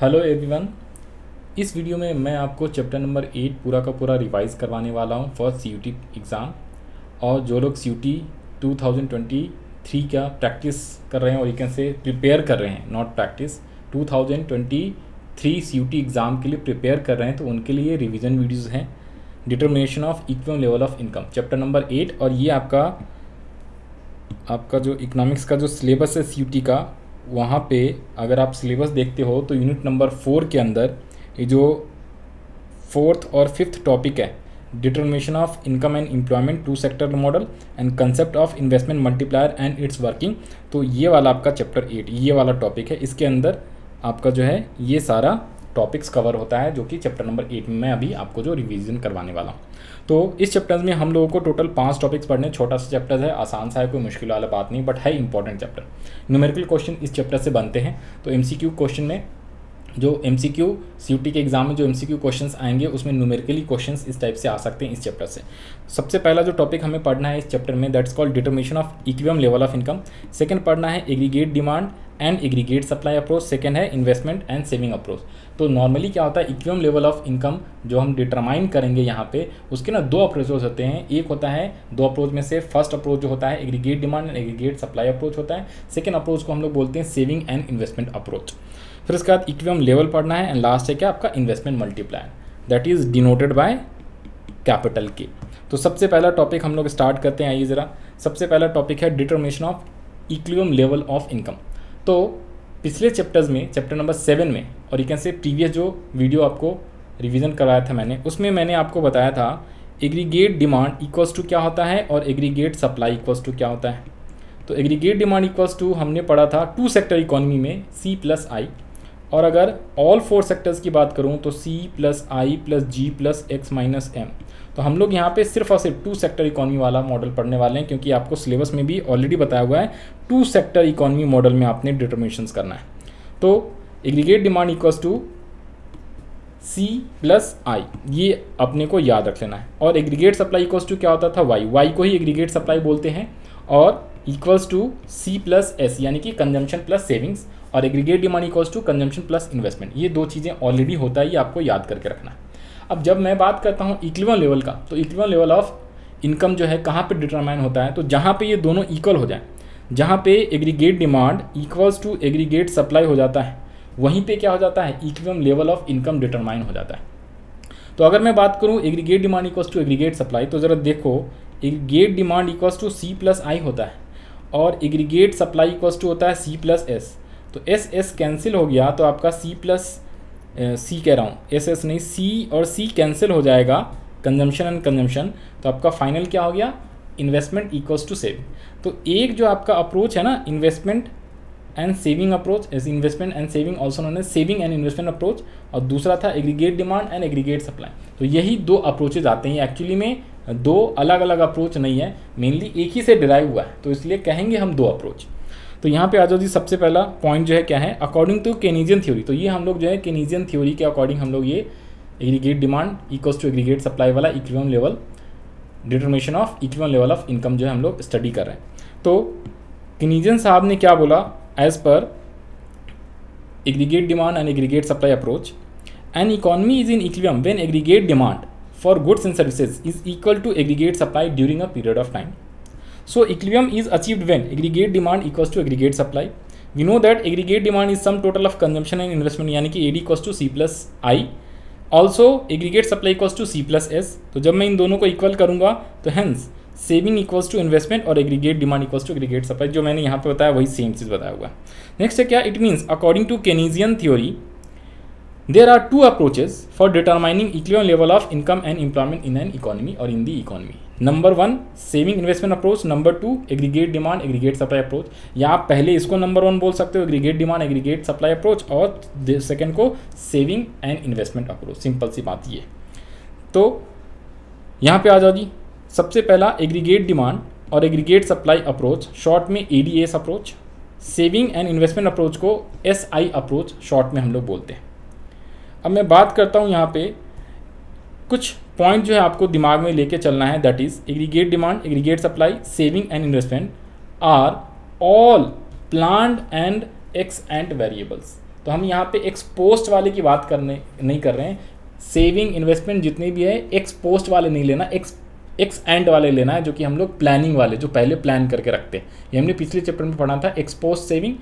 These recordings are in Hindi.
हेलो एवरीवन इस वीडियो में मैं आपको चैप्टर नंबर एट पूरा का पूरा रिवाइज करवाने वाला हूँ फॉर सी एग्ज़ाम और जो लोग सी टू ट्वेंटी थ्री का प्रैक्टिस कर रहे हैं और एक से प्रिपेयर कर रहे हैं not practice two thousand twenty three C exam के लिए प्रिपेयर कर रहे हैं तो उनके लिए रिविज़न वीडियोज़ हैं। Determination of इक्वम level of income chapter number eight और ये आपका आपका जो इकोनॉमिक्स का जो सिलेबस है सीयूटी का वहाँ पे अगर आप सिलेबस देखते हो तो यूनिट नंबर फोर के अंदर ये जो फोर्थ और फिफ्थ टॉपिक है determination of income and employment two sector model and concept of investment multiplier and its working तो ये वाला आपका चैप्टर एट ये वाला टॉपिक है। इसके अंदर आपका जो है, ये सारा टॉपिक्स कवर होता है जो कि चैप्टर नंबर एट में मैं अभी आपको जो रिवीजन करवाने वाला हूँ। तो इस चैप्टर में हम लोगों को टोटल पाँच टॉपिक्स पढ़ने, छोटा सा चैप्टर है, आसान सा है, कोई मुश्किल वाला बात नहीं बट है इंपॉर्टेंट चैप्टर न्यूमेरिकल क्वेश्चन इस चैप्टर से बनते हैं। तो एमसीक्यू क्वेश्चन में जो M C Q C T के एग्ज़ाम में जो एम सी क्यू क्वेश्चन आएँगे, उसमें न्यूमेरिकली क्वेश्चन इस टाइप से आ सकते हैं इस चैप्टर से। सबसे पहला जो टॉपिक हमें पढ़ना है इस चैप्टर में दैट्स कॉल्ड डिटर्मिनेशन ऑफ़ इक्वियम लेवल ऑफ़ इनकम सेकंड पढ़ना है aggregate demand and aggregate supply approach second है इन्वेस्टमेंट एंड सेविंग अप्रोच तो नॉर्मली क्या होता है इक्वियम लेवल ऑफ़ इनकम जो हम डिटरमाइन करेंगे यहाँ पे, उसके ना दो अप्रोचेस होते हैं। एक होता है, दो अप्रोच में से फ़र्स्ट अप्रोच जो होता है aggregate demand and aggregate supply approach होता है। सेकेंड अप्रोच को हम लोग बोलते हैं सेविंग एंड इन्वेस्टमेंट अप्रोच फिर उसके बाद इक्वियम लेवल पढ़ना है एंड लास्ट है क्या आपका investment multiplier that is denoted by capital K तो सबसे पहला टॉपिक हम लोग स्टार्ट करते हैं, आइए ज़रा। सबसे पहला टॉपिक है डिटर्मिनेशन ऑफ़ इक्वियम लेवल ऑफ़ इनकम तो पिछले चैप्टर्स में चैप्टर नंबर सेवन में, और यू कैन से प्रीवियस जो वीडियो आपको रिवीजन करवाया था मैंने, उसमें मैंने आपको बताया था एग्रीगेट डिमांड इक्वल्स टू क्या होता है और एग्रीगेट सप्लाई इक्वल्स टू क्या होता है। तो एग्रीगेट डिमांड इक्वल्स टू हमने पढ़ा था टू सेक्टर इकोनॉमी में सी प्लस आई और अगर ऑल फोर सेक्टर्स की बात करूँ तो C plus I plus G plus X minus M तो हम लोग यहाँ पे सिर्फ़ और सिर्फ़ टू सेक्टर इकोनॉमी वाला मॉडल पढ़ने वाले हैं, क्योंकि आपको सिलेबस में भी ऑलरेडी बताया हुआ है टू सेक्टर इकोनॉमी मॉडल में आपने डिटर्मिनेशन करना है। तो aggregate demand equals to C plus I ये अपने को याद रख लेना है। और एग्रीगेट सप्लाई इक्वल्स टू क्या होता था? वाई वाई को ही एग्रीगेट सप्लाई बोलते हैं, और equals to C plus S यानी कि कंजम्पशन प्लस सेविंग्स और aggregate demand equals to consumption plus investment ये दो चीज़ें ऑलरेडी होता है ये आपको याद करके रखना है। अब जब मैं बात करता हूँ इक्विवन लेवल का तो इक्विवन लेवल ऑफ़ इनकम जो है कहाँ पे डिटरमाइन होता है? तो जहाँ पे ये दोनों इक्वल हो जाए, जहाँ पे aggregate demand equals to aggregate supply हो जाता है, वहीं पे क्या हो जाता है? इक्वियम लेवल ऑफ़ इनकम डिटरमाइन हो जाता है। तो अगर मैं बात करूँ aggregate demand equals to aggregate supply तो ज़रा देखो aggregate demand equals to C plus I होता है और एग्रीगेट सप्लाई इक्वल्स टू होता है सी प्लस एस तो एस एस कैंसिल हो गया तो आपका सी प्लस सी कह रहा हूँ। एस एस नहीं सी और सी कैंसिल हो जाएगा। कंजम्पशन एंड कंजम्पशन तो आपका फाइनल क्या हो गया? इन्वेस्टमेंट इक्वल्स टू सेविंग तो एक जो आपका अप्रोच है ना investment and saving approach as investment and saving also as saving and investment approach और दूसरा था aggregate demand and aggregate supply तो यही दो अप्रोचेज आते हैं। एक्चुअली में दो अलग अलग अप्रोच नहीं है। मेनली एक ही से डिराइव हुआ है। तो इसलिए कहेंगे हम दो अप्रोच तो यहाँ पे आ जाओ जी, सबसे पहला पॉइंट जो है क्या है? अकॉर्डिंग टू केनीजियन थ्योरी तो ये हम लोग जो है केनीजियन थ्योरी के अकॉर्डिंग हम लोग ये aggregate demand equals to aggregate supply वाला इक्वियम लेवल डिटर्मिनेशन ऑफ़ इक्वियम लेवल ऑफ़ इनकम जो है हम लोग स्टडी कर रहे हैं। तो केनीजियन साहब ने क्या बोला? एज पर aggregate demand and aggregate supply approach an economy is in इक्वियम when aggregate demand for goods and services is equal to aggregate supply during a period of time So equilibrium is achieved when aggregate demand equals to aggregate supply. We know that aggregate demand is sum total of consumption and investment यानी कि AD equals to C plus I. Also aggregate supply equals to C plus S. तो जब मैं इन दोनों को इक्वल करूँगा तो hence saving equals to investment और aggregate demand equals to aggregate supply जो मैंने यहाँ पे बताया वही सेम चीज़ बताया हुआ नेक्स्ट है क्या it means according to Keynesian theory there are two approaches for determining equal level of income and employment in an economy और in the economy number one saving investment approach number two aggregate demand aggregate supply approach या आप पहले इसको नंबर वन बोल सकते हो aggregate demand aggregate supply approach और सेकंड को saving and investment approach simple सी बात ये। तो यहाँ पे आ जाओ जी। सबसे पहला एग्रीगेट डिमांड और एग्रीगेट सप्लाई अप्रोच शॉर्ट में A D S approach saving and investment approach को एस आई अप्रोच शॉर्ट में हम लोग बोलते हैं। अब मैं बात करता हूँ यहाँ पे कुछ पॉइंट जो है आपको दिमाग में लेके चलना है that is aggregate demand aggregate supply saving and investment are all planned and ex ante variables तो हम यहाँ पे एक्सपोस्ट वाले की बात करने, नहीं कर रहे हैं। सेविंग इन्वेस्टमेंट जितनी भी है एक्सपोस्ट वाले नहीं लेना एक्स एक्स एंड वाले लेना है, जो कि हम लोग प्लानिंग वाले, जो पहले प्लान करके रखते हैं। ये हमने पिछले चैप्टर में पढ़ा था ex post saving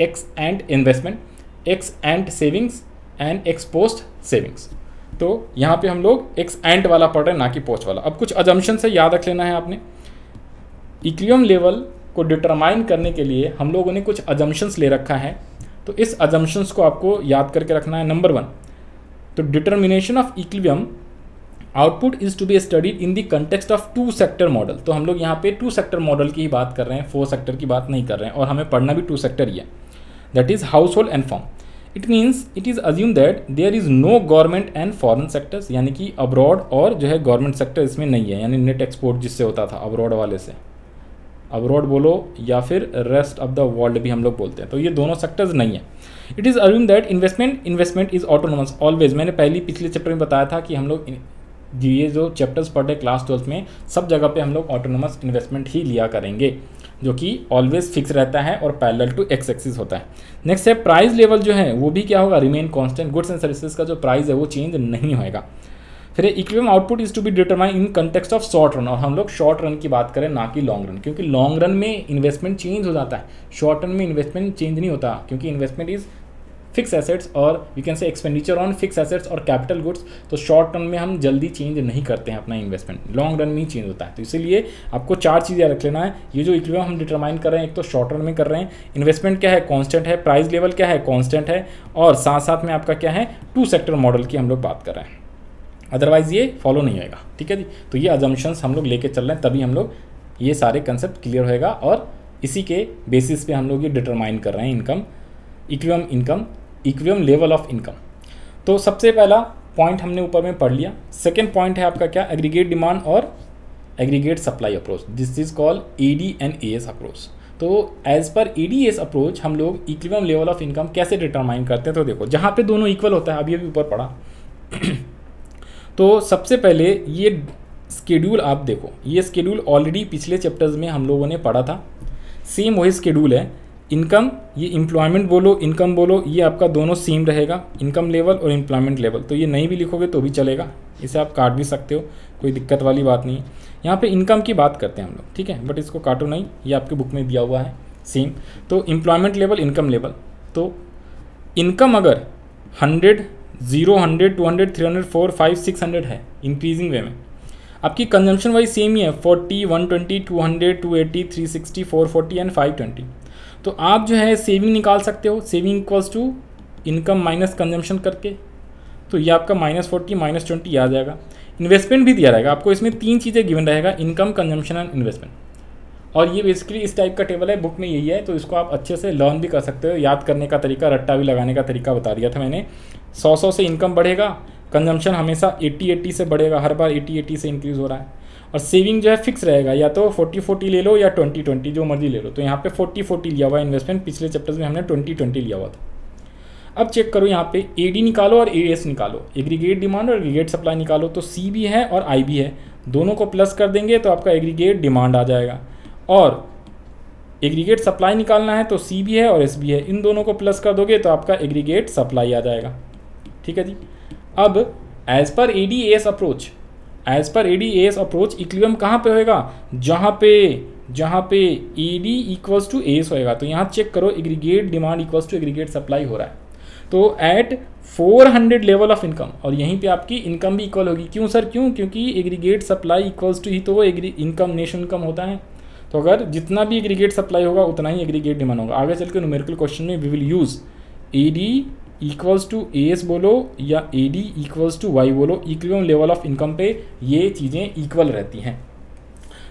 ex ante investment ex ante savings and ex post savings तो यहाँ पे हम लोग एक्स एंड वाला पढ़ रहे हैं, ना कि पोस्ट वाला। अब कुछ अजम्पन से याद रख लेना है आपने। इक्वियम लेवल को डिटरमाइन करने के लिए हम लोगों ने कुछ अजम्पन्स ले रखा है। तो इस अजम्पन्स को आपको याद करके रखना है नंबर वन तो determination of इक्वियम output is to be studied in the context of two sector model तो हम लोग यहाँ पे टू सेक्टर मॉडल की ही बात कर रहे हैं फोर सेक्टर की बात नहीं कर रहे हैं, और हमें पढ़ना भी टू सेक्टर ही है। That is household and firm it means it is assumed that there is no government and foreign sectors यानी कि अब्रॉड और जो है गवर्नमेंट सेक्टर इसमें नहीं है, यानी नेट एक्सपोर्ट जिससे होता था अब्रॉड वाले से। अब्रॉड बोलो या फिर रेस्ट ऑफ़ द वर्ल्ड भी हम लोग बोलते हैं तो ये दोनों सेक्टर्स नहीं है। It is assumed that investment investment is autonomous always मैंने पहली पिछले चैप्टर में बताया था कि हम लोग ये जो चैप्टर्स पढ़े क्लास ट्वेल्थ में, सब जगह पे हम लोग ऑटोनोमस इन्वेस्टमेंट ही लिया करेंगे। जो कि ऑलवेज फिक्स रहता है और पैरल टू एक्स एक्सिस होता है। नेक्स्ट है प्राइस लेवल जो है, वो भी क्या होगा? Remain constant goods and services का जो प्राइस है, वो चेंज नहीं होएगा। फिर इक्विम output is to be determine in context of short run और हम लोग शॉर्ट रन की बात करें, ना कि लॉन्ग रन क्योंकि लॉन्ग रन में इन्वेस्टमेंट चेंज हो जाता है। शॉर्ट रन में इन्वेस्टमेंट चेंज नहीं होता, क्योंकि इन्वेस्टमेंट इज़ फिक्स एसेट्स और you can say expenditure on fix assets और कैपिटल गुड्स तो शॉर्ट रन में हम जल्दी चेंज नहीं करते हैं अपना इन्वेस्टमेंट लॉन्ग रन में ही चेंज होता है। तो इसीलिए आपको चार चीज़ें रख लेना है। ये जो इक्वियम हम डिटरमाइन कर रहे हैं, एक तो शॉर्ट रन में कर रहे हैं। इन्वेस्टमेंट क्या है? कॉन्स्टेंट है। प्राइस लेवल क्या है? कॉन्स्टेंट है। और साथ साथ में आपका क्या है? टू सेक्टर मॉडल की हम लोग बात कर रहे हैं। अदरवाइज़ ये फॉलो नहीं होएगा। ठीक है जी? तो ये अजम्पन्स हम लोग लेके चल रहे हैं, तभी हम लोग ये सारे कंसेप्ट क्लियर होएगा। और इसी के बेसिस पे हम लोग ये डिटरमाइन कर रहे हैं income इक्वियम income इक्वियम level of income तो सबसे पहला पॉइंट हमने ऊपर में पढ़ लिया। सेकेंड पॉइंट है आपका क्या? एग्रीगेट डिमांड और aggregate supply approach this is called A D and A S approach तो as per E D S approach हम लोग इक्वियम लेवल ऑफ़ इनकम कैसे डिटरमाइन करते हैं? तो देखो, जहाँ पे दोनों इक्वल होता है, अभी अभी ऊपर पढ़ा। तो सबसे पहले ये स्केड्यूल आप देखो। ये स्केड्यूल ऑलरेडी पिछले चैप्टर्स में हम लोगों ने पढ़ा था। सेम वही स्केड्यूल है। इनकम ये एम्प्लॉयमेंट बोलो इनकम बोलो, ये आपका दोनों सेम रहेगा इनकम लेवल और एम्प्लॉयमेंट लेवल तो ये नहीं भी लिखोगे तो भी चलेगा, इसे आप काट भी सकते हो, कोई दिक्कत वाली बात नहीं है। यहाँ पे इनकम की बात करते हैं हम लोग, ठीक है? बट इसको काटो नहीं, ये आपके बुक में दिया हुआ है सेम तो एम्प्लॉयमेंट लेवल इनकम लेवल तो इनकम अगर hundred zero hundred two hundred three hundred four five six hundred है इंक्रीजिंग वे में। आपकी कंजम्पशन वाइज सेम ही है forty one twenty two hundred two eighty three sixty four forty and five twenty तो आप जो है सेविंग निकाल सकते हो saving equals to income minus consumption करके। तो ये आपका माइनस फोर्टी माइनस ट्वेंटी आ जाएगा। इन्वेस्टमेंट भी दिया रहेगा। आपको इसमें तीन चीज़ें गिवन रहेगा इनकम कंजम्पशन एंड इन्वेस्टमेंट और ये बेसिकली इस टाइप का टेबल है बुक में यही है तो इसको आप अच्छे से लर्न भी कर सकते हो। याद करने का तरीका, रट्टा भी लगाने का तरीका बता दिया था मैंने। सौ सौ से इनकम बढ़ेगा कंजम्पशन हमेशा एट्टी एट्टी से बढ़ेगा, हर बार एट्टी एट्टी से इंक्रीज़ हो रहा है। और सेविंग जो है फिक्स रहेगा, या तो फोर्टी फोर्टी ले लो या ट्वेंटी ट्वेंटी जो मर्ज़ी ले लो। तो यहाँ पे फोर्टी फोर्टी लिया हुआ है इन्वेस्टमेंट पिछले चैप्टर्स में हमने ट्वेंटी ट्वेंटी लिया हुआ था। अब चेक करो यहाँ पे ए डी निकालो और ए एस निकालो। एग्रीगेट डिमांड और एग्रीगेट सप्लाई निकालो तो सी भी है और आई भी है। दोनों को प्लस कर देंगे तो आपका एग्रीगेट डिमांड आ जाएगा। और एग्रीगेट सप्लाई निकालना है तो सी भी है और एस भी है। इन दोनों को प्लस कर दोगे तो आपका एग्रीगेट सप्लाई आ जाएगा। ठीक है जी? अब as per A D S approach as per A D S approach equilibrium कहाँ पे होएगा? जहाँ पे जहाँ पे A D equals to S होएगा। तो यहाँ चेक करो aggregate demand equals to aggregate supply हो रहा है। तो एट 400 लेवल ऑफ़ इनकम और यहीं पे आपकी इनकम भी इक्वल होगी। क्यों सर क्यों? क्योंकि एग्रीगेट सप्लाई इक्वल्स टू ही तो इनकम नेशन इनकम होता है। तो अगर जितना भी एग्रीगेट सप्लाई होगा, उतना ही एग्रीगेट डिमांड होगा। आगे चल के न्यूमेरिकल क्वेश्चन में we will use A D equals to A S बोलो या A D equals to Y बोलो इक्वियम लेवल ऑफ़ इनकम पे ये चीज़ें इक्वल रहती हैं।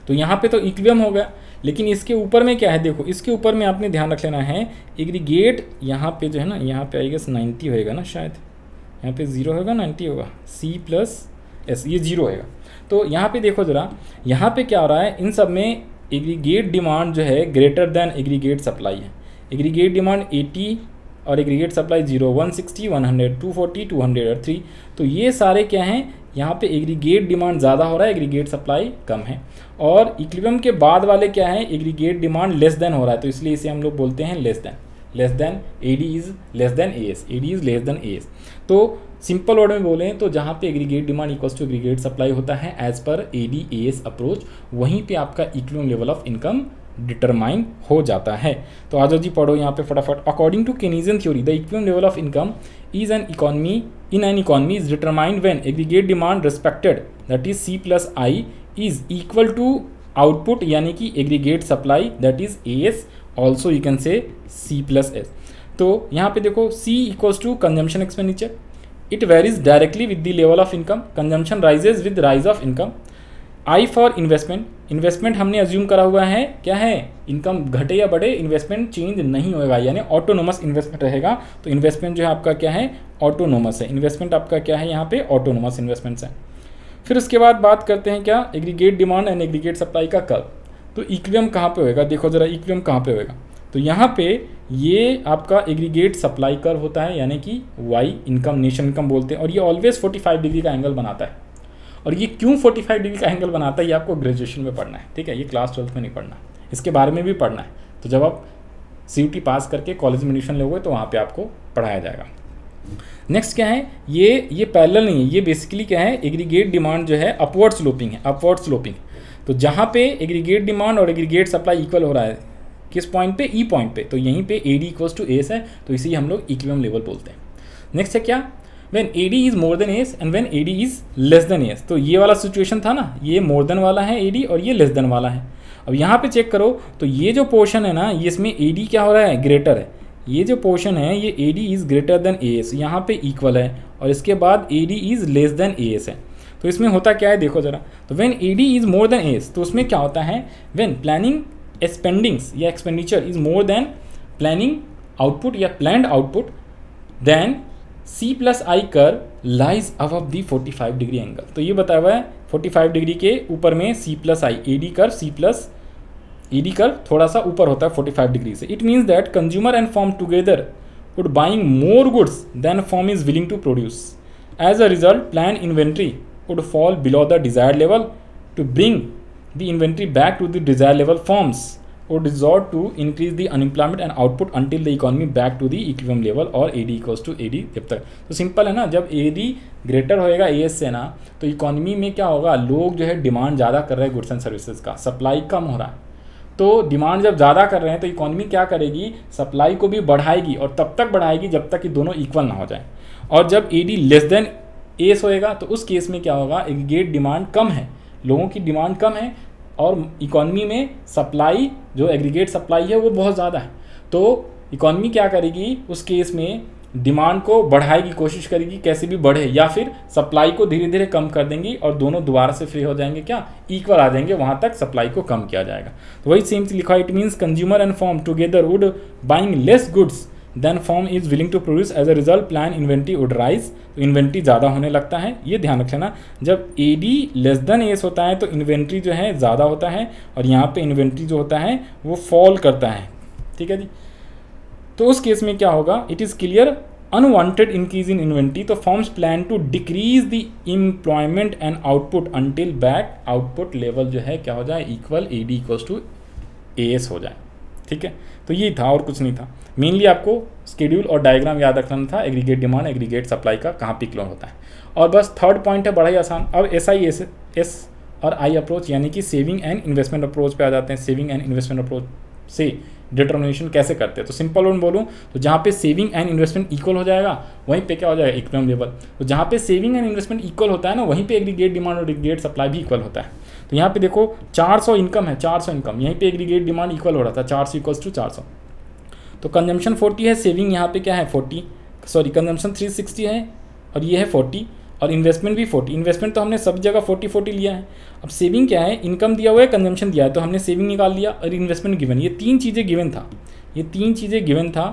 तो यहाँ पे तो इक्वियम हो गया, लेकिन इसके ऊपर में क्या है देखो, इसके ऊपर में आपने ध्यान रख लेना है एग्रीगेट यहाँ पे जो है ना, यहाँ पे आई गेस नाइन्टी होएगा ना शायद। यहाँ पे ज़ीरो होगा नाइन्टी होगा। सी प्लस एस ये ज़ीरो होएगा। तो यहाँ पे देखो ज़रा, यहाँ पे क्या हो रहा है, इन सब में एग्रीगेट डिमांड जो है ग्रेटर देन एग्रीगेट सप्लाई है। एग्रीगेट डिमांड एटी और aggregate supply zero one sixty one hundred two forty two hundred और थ्री तो ये सारे क्या हैं? यहाँ पे एग्रीगेट डिमांड ज़्यादा हो रहा है एग्रीगेट सप्लाई कम है। और इक्विलिब्रियम के बाद वाले क्या है? एग्रीगेट डिमांड लेस देन हो रहा है तो इसलिए इसे हम लोग बोलते हैं less than less than A D is less than A S A D is less than A S तो सिंपल वर्ड में बोलें तो जहाँ पे aggregate demand equals to aggregate supply होता है as per A D A S approach वहीं पे आपका equal level of income determine हो जाता है। तो आज जी पढ़ो यहाँ पे फटाफट। According to Keynesian theory the equal level of income is an economy in an economy is determined when aggregate demand respected that is C plus I is equal to output यानी कि aggregate supply that is A S also you can say C plus S तो यहाँ पे देखो C equals to consumption expenditure it varies directly with the level of income consumption rises with rise of income I for investment. Investment हमने अज्यूम करा हुआ है। क्या है? इनकम घटे या बढ़े, इन्वेस्टमेंट चेंज नहीं होगा यानी ऑटोनोमस इन्वेस्टमेंट रहेगा। तो इन्वेस्टमेंट जो है आपका क्या है? ऑटोनोमस है। इन्वेस्टमेंट आपका क्या है यहाँ पे? ऑटोनोमस इन्वेस्टमेंट्स है। फिर उसके बाद बात करते हैं क्या? Aggregate demand and aggregate supply का कर्व तो इक्वियम कहाँ पे होएगा? देखो जरा इक्वियम कहाँ पे होएगा। तो यहाँ पे ये आपका एग्रीगेट सप्लाई कर्व होता है। यानी कि वाई इनकम नेशन इनकम बोलते हैं। और ये ऑलवेज 45 डिग्री का एंगल बनाता है। और ये क्यों 45 डिग्री का एंगल बनाता है, ये आपको ग्रेजुएशन में पढ़ना है, ठीक है? ये क्लास ट्वेल्थ में नहीं पढ़ना। इसके बारे में भी पढ़ना है। तो जब आप सी पास करके कॉलेज में एडमिशन लोगे तो वहाँ पर आपको पढ़ाया जाएगा। नेक्स्ट क्या है? ये ये पैरेलल नहीं है। ये बेसिकली क्या है? एग्रीगेट डिमांड जो है अपवर्ड स्लोपिंग है अपवर्ड स्लोपिंग तो जहाँ पे एग्रीगेट डिमांड और एग्रीगेट सप्लाई इक्वल हो रहा है, किस पॉइंट पे? ई e पॉइंट पे। तो यहीं पे A D equals to S है तो इसी हम लोग इक्वियम लेवल बोलते हैं। नेक्स्ट है क्या? When A D is more than S and when A D is less than S तो ये वाला सिचुएशन था ना, ये मोर देन वाला है ए डी और ये लेस देन वाला है। अब यहाँ पे चेक करो तो ये जो पोर्शन है ना, ये इसमें ए डी क्या हो रहा है? ग्रेटर है। ये जो पोर्शन है, ये A D is greater than A S यहाँ पे इक्वल है और इसके बाद A D is less than A S है। तो इसमें होता क्या है? देखो ज़रा। तो when A D is more than S तो उसमें क्या होता है? वेन प्लानिंग एक्सपेंडिंग्स या expenditure is more than planning output या plan output then C plus I curve lies above the forty five degree angle तो ये बताया हुआ है फोर्टी फाइव डिग्री के ऊपर में सी प्लस आई ए डी कर सी प्लस ई डी कर थोड़ा सा ऊपर होता है फोर्टी फाइव डिग्री से। It means that consumer and firm together would buying more goods than firm is willing to produce as a result plan inventory would fall below the desired level to bring the inventory back to the desire level firms would resort to increase the unemployment and output until the economy back to the equilibrium level और AD equals to AD जब तक। तो सिंपल है ना, जब AD ग्रेटर होएगा AS से ना तो इकोनॉमी में क्या होगा, लोग जो है डिमांड ज़्यादा कर रहे हैं गुड्स एंड सर्विसेज़ का सप्लाई कम हो रहा है। तो डिमांड जब ज़्यादा कर रहे हैं तो इकोनॉमी क्या करेगी सप्लाई को भी बढ़ाएगी और तब तक बढ़ाएगी जब तक कि दोनों इक्वल ना हो जाए। और जब A D less than S होएगा तो उस केस में क्या होगा एग्रीगेट डिमांड कम है, लोगों की डिमांड कम है और इकोनॉमी में सप्लाई जो एग्रीगेट सप्लाई है, वो बहुत ज़्यादा है। तो इकोनॉमी क्या करेगी? उस केस में डिमांड को बढ़ाए की कोशिश करेगी, कैसे भी बढ़े, या फिर सप्लाई को धीरे धीरे कम कर देंगी और दोनों दोबारा से फ्री हो जाएँगे। क्या? इक्वल आ जाएँगे, वहाँ तक सप्लाई को कम किया जाएगा। तो वही सेम लिखा it means consumer and firm together would buying less goods than firm is willing to produce as a result plan inventory would rise तो इन्वेंट्री ज़्यादा होने लगता है। ये ध्यान रखना जब A D less than S होता है तो इन्वेंट्री जो है ज़्यादा होता है और यहाँ पे इन्वेंट्री जो होता है, वो फॉल करता है। ठीक है जी? तो उस केस में क्या होगा? It is clear unwanted increase in inventory तो firms plan to decrease the employment and output until back output level जो है क्या हो जाए? Equal A D equals to A S हो जाए। ठीक है? तो ये था और कुछ नहीं था। मेनली आपको स्केड्यूल और डायग्राम याद रखना था एग्रीगेट डिमांड एग्रीगेट सप्लाई का, कहाँ पे क्लोन होता है। और बस थर्ड पॉइंट है, बड़ा ही आसान। अब एस आई एस एस और आई अप्रोच यानी कि सेविंग एंड इन्वेस्टमेंट अप्रोच पे आ जाते हैं। सेविंग एंड इन्वेस्टमेंट अप्रोच से डिटर्मिनेशन कैसे करते हैं? तो सिंपल वन बोलूँ तो जहाँ पे सेविंग एंड इन्वेस्टमेंट इक्वल हो जाएगा, वहीं पे क्या हो जाएगा? इकोनॉम लेवल तो जहाँ पे सेविंग एंड इन्वेस्टमेंट इक्वल होता है ना, वहीं पे एग्रीगेट डिमांड और एग्रीगेट सप्लाई भी इक्वल होता है। तो यहाँ पे देखो 400 इनकम है 400 इनकम यहीं पे एग्रीगेट डिमांड इक्वल हो रहा था 400 इक्वल्स टू 400 तो कंजम्पशन 40 है सेविंग यहाँ पे क्या है? 40 सॉरी कंजम्पशन 360 है और ये है 40 और इन्वेस्टमेंट भी 40 इन्वेस्टमेंट तो हमने सब जगह 40 40 लिया है। अब सेविंग क्या है? इनकम दिया हुआ है कंजम्पशन दिया है तो हमने सेविंग निकाल लिया और इन्वेस्टमेंट गिवन ये तीन चीज़ें गिवन था। ये तीन चीज़ें गिवन था।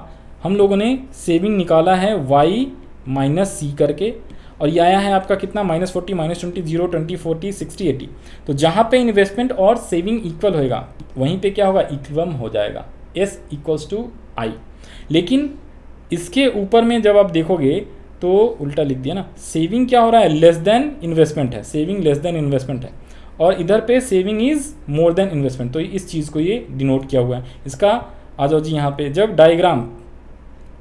हम लोगों ने सेविंग निकाला है वाई माइनस सी करके और ये आया है आपका कितना? Minus forty minus twenty zero twenty forty sixty eighty तो जहाँ पे इन्वेस्टमेंट और सेविंग इक्वल होएगा, वहीं पे क्या होगा? इक्वम हो जाएगा. S equals to I. लेकिन इसके ऊपर में जब आप देखोगे तो उल्टा लिख दिया ना सेविंग क्या हो रहा है? लेस देन इन्वेस्टमेंट है। सेविंग लेस देन इन्वेस्टमेंट है। और इधर पे saving is more than investment तो इस चीज़ को ये डिनोट किया हुआ है। इसका आ जाओ जी यहाँ पे, जब डायग्राम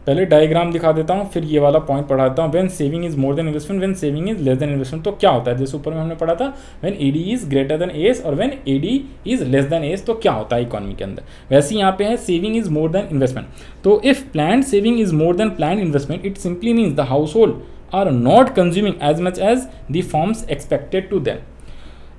पहले डायग्राम दिखा देता हूँ, फिर ये वाला पॉइंट पढ़ाता हूँ। When saving is more than investment when saving is less than investment तो क्या होता है? जैसे ऊपर में हमने पढ़ा था when A D is greater than S और when A D is less than S तो क्या होता है इकोनॉमी के अंदर? वैसे यहाँ पे है saving is more than investment तो if plan saving is more than plan investment it simply means the household are not consuming as much as the firms expected to them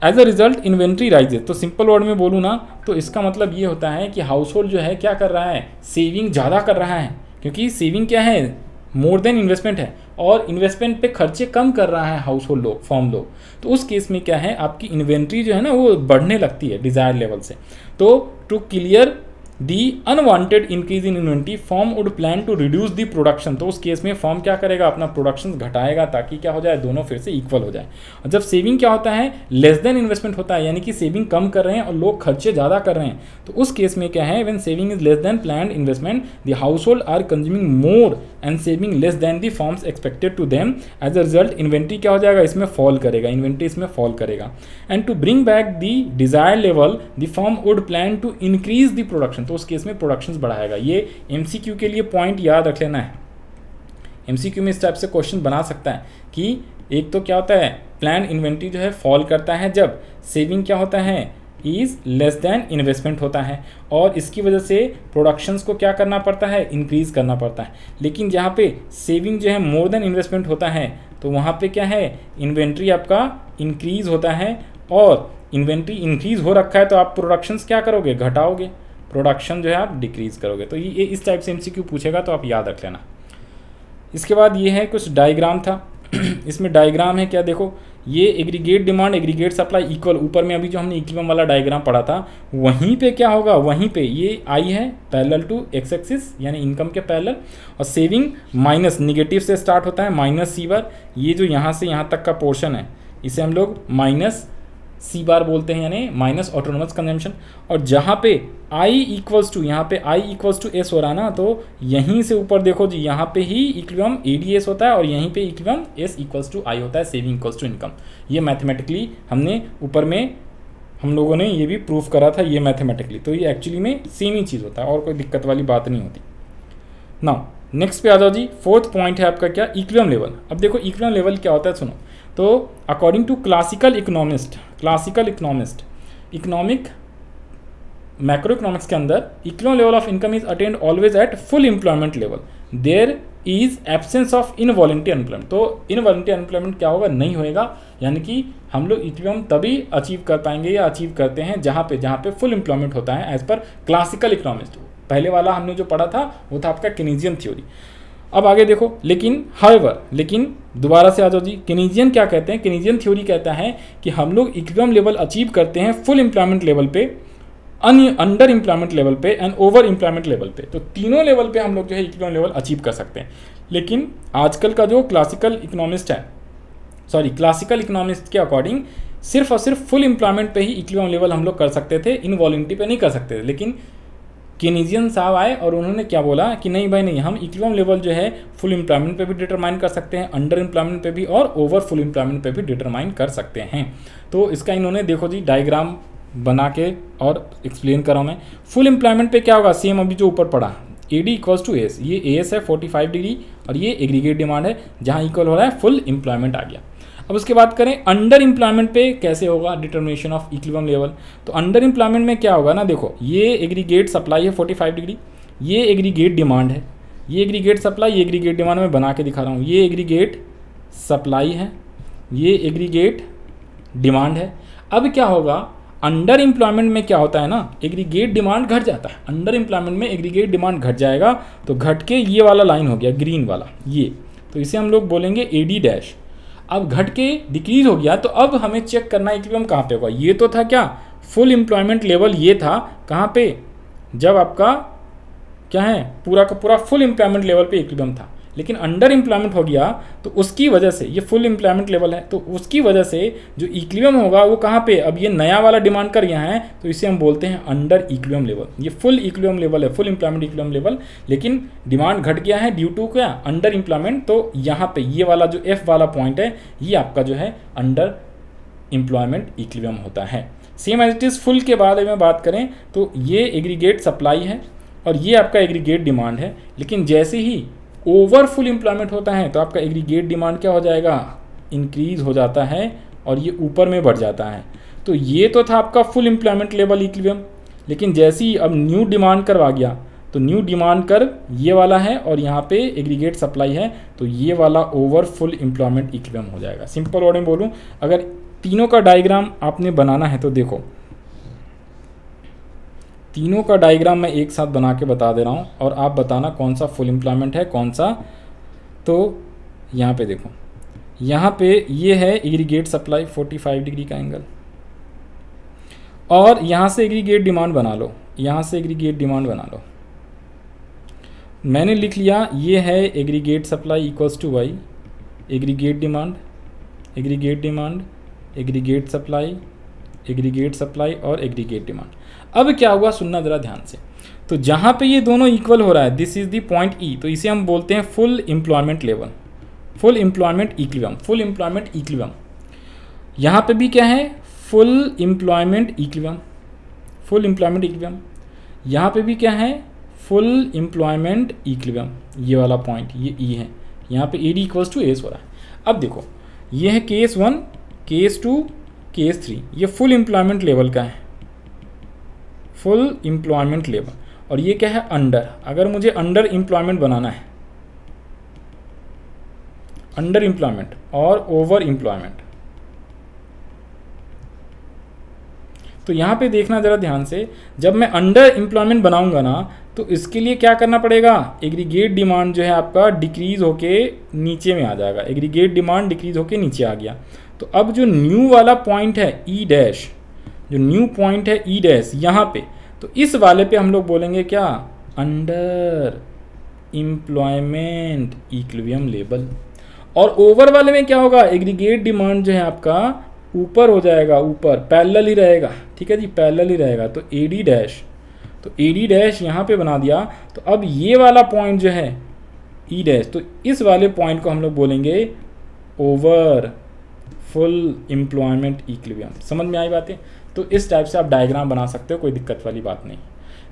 as a result inventory rises तो सिंपल वर्ड में बोलूँ ना तो इसका मतलब ये होता है कि हाउस होल्ड जो है, क्या कर रहा है? सेविंग ज़्यादा कर रहा है। क्योंकि सेविंग क्या है? मोर देन इन्वेस्टमेंट है। और इन्वेस्टमेंट पे खर्चे कम कर रहा है हाउस होल्ड लोग फॉर्म लोग। तो उस केस में क्या है? आपकी इन्वेंट्री जो है ना, वो बढ़ने लगती है डिज़ायर लेवल से। तो to clear the unwanted increase in inventory firm would plan to reduce the production तो उस केस में फॉर्म क्या करेगा? अपना प्रोडक्शन घटाएगा ताकि क्या हो जाए? दोनों फिर से इक्वल हो जाए। और जब सेविंग क्या होता है? लेस देन इन्वेस्टमेंट होता है, यानी कि सेविंग कम कर रहे हैं और लोग खर्चे ज़्यादा कर रहे हैं। तो उस केस में क्या है? When saving is less than plan investment the household are consuming more and saving less than the firms expected to them as a result inventory क्या हो जाएगा? इसमें फॉल करेगा। इन्वेंट्री इसमें फॉल करेगा। And to bring back the desire level the firm would plan to increase the production तो उस केस में प्रोडक्शन बढ़ाएगा। ये एमसीक्यू के लिए पॉइंट याद रख लेना है। एमसीक्यू में इस टाइप से क्वेश्चन बना सकता है कि एक तो क्या होता है प्लान इन्वेंट्री जो है फॉल करता है जब सेविंग क्या होता है इज़ लेस देन इन्वेस्टमेंट होता है। और इसकी वजह से प्रोडक्शंस को क्या करना पड़ता है इंक्रीज़ करना पड़ता है। लेकिन जहाँ पे सेविंग जो है मोर देन इन्वेस्टमेंट होता है तो वहाँ पे क्या है इन्वेंट्री आपका इंक्रीज़ होता है। और इन्वेंट्री इंक्रीज़ हो रखा है तो आप प्रोडक्शंस क्या करोगे, घटाओगे। प्रोडक्शन जो है आप डिक्रीज़ करोगे। तो ये इस टाइप से एमसीक्यू पूछेगा तो आप याद रख लेना। इसके बाद ये है कुछ डायग्राम था। इसमें डायग्राम है क्या? देखो, ये aggregate demand aggregate supply equal ऊपर में अभी जो हमने इक्वम वाला डायग्राम पढ़ा था, वहीं पे क्या होगा? वहीं पे ये आई है पैरेलल टू एक्स एक्सिस यानी इनकम के पैरेलल और सेविंग माइनस निगेटिव से स्टार्ट होता है माइनस सीवर ये जो यहाँ से यहाँ तक का पोर्शन है, इसे हम लोग माइनस सी बार बोलते हैं यानी माइनस ऑटोनोमस कंजम्पशन और जहाँ पे आई इक्वल्स टू यहाँ पे आई इक्वल्स टू एस हो रहा ना तो यहीं से ऊपर देखो जी, यहाँ पे ही इक्वियम ए डी एस होता है और यहीं पे इक्वियम एस इक्वल्स टू आई होता है सेविंग इक्वल्स टू इनकम ये मैथमेटिकली हमने ऊपर में हम लोगों ने ये भी प्रूफ करा था, ये मैथमेटिकली तो ये एक्चुअली में सेम ही चीज़ होता है, और कोई दिक्कत वाली बात नहीं होती। ना नेक्स्ट पे आ जाओ जी फोर्थ पॉइंट है आपका क्या? इक्वियम लेवल अब देखो इक्वियम लेवल क्या होता है, सुनो। तो according to classical economist classical economist economic macro economics के अंदर equal level of income is attend always at full employment level there is absence of involuntary unemployment तो इनवॉलेंटी अनएम्प्लॉयमेंट क्या होगा? नहीं होएगा। यानी कि हम लोग इक्वियम तभी अचीव कर पाएँगे या अचीव करते हैं जहाँ पे जहाँ पे फुल एम्प्लॉयमेंट होता है एज पर क्लासिकल इकोनॉमिस्ट पहले वाला हमने जो पढ़ा था, वो था आपका केनीजियन थ्योरी अब आगे देखो, लेकिन हाइवर लेकिन, दोबारा से आ जाओ जी केनीजियन क्या कहते हैं? केनीजियन थ्योरी कहता है कि हम लोग इक्वियम लेवल अचीव करते हैं फुल एम्प्लॉयमेंट लेवल पे अंडर एम्प्लॉयमेंट लेवल पे एंड ओवर एम्प्लॉयमेंट लेवल पे। तो तीनों लेवल पे हम लोग जो है इक्वियम लेवल अचीव कर सकते हैं। लेकिन, आजकल का जो क्लासिकल इकोनॉमिस्ट है सॉरी क्लासिकल इकोनॉमिस्ट के अकॉर्डिंग सिर्फ़ और सिर्फ़ फुल एम्प्लॉयमेंट पे ही इक्वियम लेवल हम लोग कर सकते थे इन पे नहीं कर सकते थे। लेकिन केनीजियन साहब आए और उन्होंने क्या बोला कि नहीं भाई, नहीं, हम इक्वियम लेवल जो है फुल एम्प्लॉयमेंट पे भी डिटरमाइन कर सकते हैं अंडर एम्प्लॉयमेंट पे भी और ओवर फुल एम्प्लॉयमेंट पे भी डिटरमाइन कर सकते हैं। तो इसका इन्होंने, देखो जी डायग्राम बना के और एक्सप्लेन करा मैं। फुल एम्प्लॉयमेंट पे क्या होगा? सेम अभी जो ऊपर पड़ा। A D equals to S ये ए एस है फोर्टी फाइव डिग्री और ये एग्रीगेट डिमांड है, जहाँ इक्वल हो रहा है फुल एम्प्लॉयमेंट आ गया। अब उसके बाद करें अंडर एम्प्लॉयमेंट पे कैसे होगा डिटर्मिनेशन ऑफ़ इक्विलिब्रियम लेवल तो अंडर एम्प्लॉयमेंट में क्या होगा ना, देखो, ये एग्रीगेट सप्लाई है 45 डिग्री ये एग्रीगेट डिमांड है, ये एग्रीगेट सप्लाई ये एग्रीगेट डिमांड में बना के दिखा रहा हूँ, ये एग्रीगेट सप्लाई है, ये एग्रीगेट डिमांड है। अब क्या होगा अंडर एम्प्लॉयमेंट में क्या होता है ना एग्रीगेट डिमांड घट जाता है। अंडर एम्प्लॉयमेंट में एग्रीगेट डिमांड घट जाएगा तो घट के ये वाला लाइन हो गया ग्रीन वाला, ये। तो इसे हम लोग बोलेंगे ए डी डैश अब घट के डिक्रीज हो गया तो अब हमें चेक करना इक्विलिब्रियम कहाँ पे होगा ये तो था क्या? फुल एम्प्लॉयमेंट लेवल ये था, कहाँ पे? जब आपका क्या है? पूरा का पूरा फुल एम्प्लॉयमेंट लेवल पे इक्विलिब्रियम था। लेकिन अंडर एम्प्लॉयमेंट हो गया तो उसकी वजह से, ये फुल एम्प्लॉयमेंट लेवल है तो उसकी वजह से जो इक्विलिब्रियम होगा, वो कहाँ पे? अब ये नया वाला डिमांड कर यहाँ है तो इसे हम बोलते हैं अंडर इक्वियम लेवल ये फुल इक्विलिब्रियम लेवल है फुल एम्प्लॉयमेंट इक्विलिब्रियम लेवल लेकिन डिमांड घट गया है ड्यू टू क्या? अंडर एम्प्लॉयमेंट तो यहाँ पे ये वाला जो एफ़ वाला पॉइंट है, ये आपका जो है अंडर एम्प्लॉयमेंट इक्विलिब्रियम होता है. Same as it is full के बाद में बात करें तो ये एग्रीगेट सप्लाई है और ये आपका एग्रीगेट डिमांड है, लेकिन जैसे ही ओवर फुल एम्प्लॉयमेंट होता है तो आपका एग्रीगेट डिमांड क्या हो जाएगा? इंक्रीज हो जाता है और ये ऊपर में बढ़ जाता है। तो ये तो था आपका फुल एम्प्लॉयमेंट लेवल इक्विलिब्रियम लेकिन जैसे ही अब न्यू डिमांड कर्व आ गया तो न्यू डिमांड कर्व ये वाला है और यहाँ पे एग्रीगेट सप्लाई है तो ये वाला ओवर फुल एम्प्लॉयमेंट इक्विलिब्रियम हो जाएगा। सिंपल वर्ड में बोलूँ, अगर तीनों का डायग्राम आपने बनाना है तो देखो तीनों का डायग्राम मैं एक साथ बना के बता दे रहा हूँ और आप बताना कौन सा फुल एम्प्लॉयमेंट है, कौन सा। तो यहाँ पे देखो। यहाँ पे ये है एग्रीगेट सप्लाई 45 डिग्री का एंगल और यहाँ से एग्रीगेट डिमांड बना लो। यहाँ से एग्रीगेट डिमांड बना लो। मैंने लिख लिया, ये है aggregate supply equals to Y aggregate demand aggregate demand aggregate supply aggregate supply और एग्रीगेट डिमांड अब क्या हुआ सुनना ज़रा ध्यान से। तो जहाँ पे ये दोनों इक्वल हो रहा है this is the point E तो इसे हम बोलते हैं full employment level full employment equilibrium full employment equilibrium यहाँ पे भी क्या है? Full employment equilibrium full employment equilibrium यहाँ पे भी क्या है? फुल एम्प्लॉयमेंट इक्विलिब्रियम ये वाला पॉइंट ये ई e है। यहाँ पे A D equals to S हो रहा है। अब देखो, ये है case one case two case three ये फुल एम्प्लॉयमेंट लेवल का है। फुल एम्प्लॉयमेंट लेवल और ये क्या है? अंडर अगर मुझे अंडर एम्प्लॉयमेंट बनाना है अंडर एम्प्लॉयमेंट और ओवर एम्प्लॉयमेंट तो यहाँ पे देखना ज़रा ध्यान से, जब मैं अंडर एम्प्लॉयमेंट बनाऊँगा ना तो इसके लिए क्या करना पड़ेगा? एग्रीगेट डिमांड जो है आपका डिक्रीज होके नीचे में आ जाएगा। एग्रीगेट डिमांड डिक्रीज होके नीचे आ गया। तो अब जो न्यू वाला पॉइंट है ई e डैश जो न्यू पॉइंट है ई डैश यहाँ पे। तो इस वाले पे हम लोग बोलेंगे क्या? अंडर एम्प्लॉयमेंट इक्विलिब्रियम लेवल और ओवर वाले में क्या होगा? एग्रीगेट डिमांड जो है आपका, ऊपर हो जाएगा, ऊपर। पैरेलल ही रहेगा। ठीक है जी? पैरेलल ही रहेगा। तो ए डी डैश तो ए डी डैश यहाँ पे बना दिया। तो अब ये वाला पॉइंट जो है ई e डैश तो इस वाले पॉइंट को हम लोग बोलेंगे ओवर फुल एम्प्लॉयमेंट इक्विलिब्रियम समझ में आई बातें? तो इस टाइप से आप डायग्राम बना सकते हो, कोई दिक्कत वाली बात नहीं।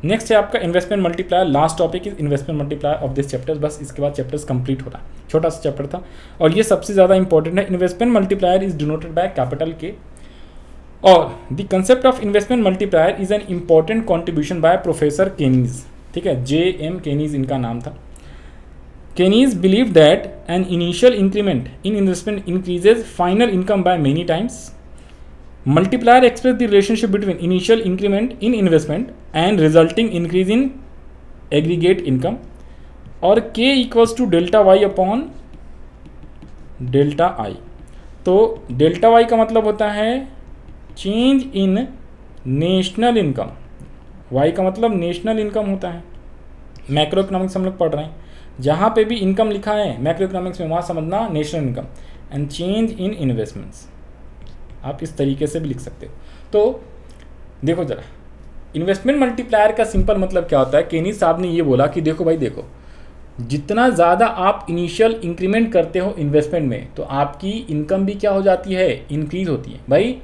नेक्स्ट है आपका investment multiplier last topic is investment multiplier of this chapter बस इसके बाद चैप्टर्स कंप्लीट हो रहा है। छोटा सा चैप्टर था। और ये सबसे ज़्यादा इंपॉर्टेंट है investment multiplier is denoted by capital K और the concept of investment multiplier is an important contribution by professor Keynes ठीक है जे एम केनीज इनका नाम था। Keynes believe that an initial increment in investment increases final income by many times. Multiplier express the relationship between initial increment in investment and resulting increase in aggregate income. और k equals to delta Y upon delta I तो डेल्टा वाई का मतलब होता है change in national income Y का मतलब नेशनल इनकम होता है। मैक्रो इकोनॉमिक्स हम लोग पढ़ रहे हैं। जहाँ पे भी इनकम लिखा है मैक्रो इकोनॉमिक्स में वहाँ समझना national income and change in investments आप इस तरीके से भी लिख सकते हो। तो देखो ज़रा इन्वेस्टमेंट मल्टीप्लायर का सिंपल मतलब क्या होता है? केनी साहब ने ये बोला कि देखो भाई, देखो, जितना ज़्यादा आप इनिशियल इंक्रीमेंट करते हो इन्वेस्टमेंट में तो आपकी इनकम भी क्या हो जाती है? इंक्रीज होती है। भाई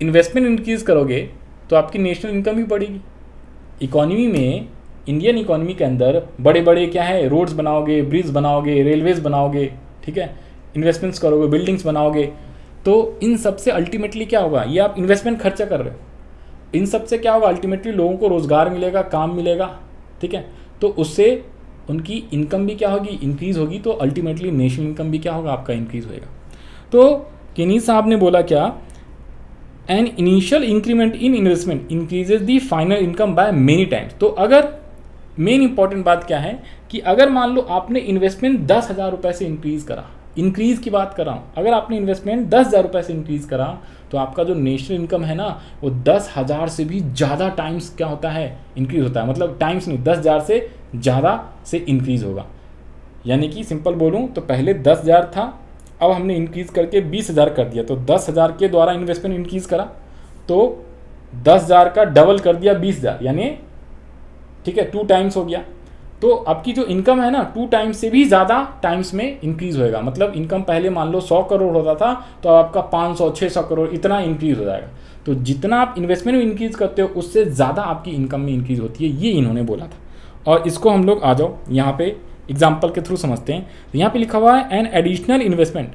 इन्वेस्टमेंट इंक्रीज करोगे तो आपकी नेशनल इनकम भी बढ़ेगी। इकोनॉमी में इंडियन इकोनॉमी के अंदर बड़े बड़े क्या है? रोड्स बनाओगे ब्रिज बनाओगे रेलवेज बनाओगे, ठीक है? इन्वेस्टमेंट्स करोगे बिल्डिंग्स बनाओगे तो इन सबसे अल्टीमेटली क्या होगा? ये आप इन्वेस्टमेंट खर्चा कर रहे हो। इन सबसे क्या होगा? अल्टीमेटली लोगों को रोज़गार मिलेगा, काम मिलेगा, ठीक है? तो उससे उनकी इनकम भी क्या होगी? इंक्रीज़ होगी तो अल्टीमेटली नेशनल इनकम भी क्या होगा? आपका इंक्रीज़ होएगा। तो किनी साहब ने बोला क्या? An initial increment in investment increases the final income by many times तो अगर मेन इंपॉर्टेंट बात क्या है? कि अगर मान लो आपने इन्वेस्टमेंट दस हज़ार रुपये से इंक्रीज़ करा इंक्रीज की बात कर रहा हूँ। अगर आपने इन्वेस्टमेंट दस हज़ार रुपये से इंक्रीज़ करा तो आपका जो नेशनल इनकम है ना, वो दस हज़ार से भी ज़्यादा टाइम्स क्या होता है? इंक्रीज़ होता है। मतलब टाइम्स नहीं, दस हज़ार से ज़्यादा से इंक्रीज़ होगा। यानी कि सिंपल बोलूँ तो पहले दस हज़ार था, अब हमने इंक्रीज़ करके बीस हज़ार कर दिया। तो दस हज़ार के द्वारा इन्वेस्टमेंट इंक्रीज़ करा तो दस हज़ार का डबल कर दिया बीस हज़ार। यानी, ठीक है टू टाइम्स हो गया। तो आपकी जो इनकम है ना टू टाइम्स से भी ज़्यादा टाइम्स में इंक्रीज होएगा। मतलब इनकम पहले मान लो सौ करोड़ होता था तो आपका पाँच सौ छः सौ करोड़ इतना इंक्रीज हो जाएगा। तो जितना आप इन्वेस्टमेंट में इंक्रीज करते हो, उससे ज़्यादा आपकी इनकम में इंक्रीज होती है, ये इन्होंने बोला था। और इसको हम लोग आ जाओ, यहाँ पे एग्ज़ाम्पल के थ्रू समझते हैं। तो यहाँ पे लिखा हुआ है an additional investment